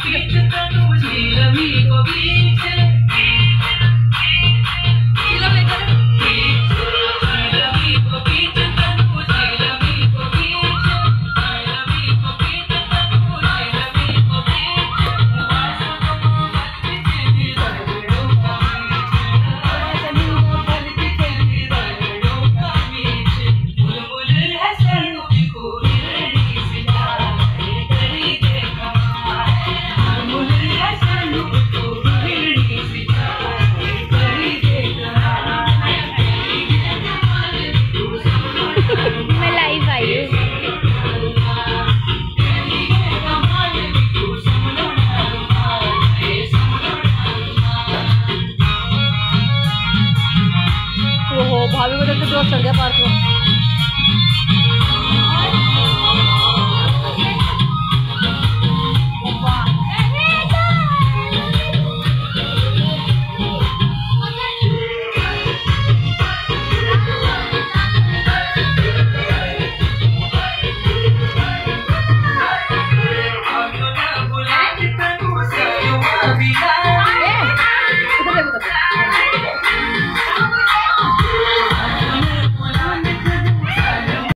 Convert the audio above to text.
Pinche, tanto, pues, mira, mi hijo, pinche. करके drop चल गया पार्क में।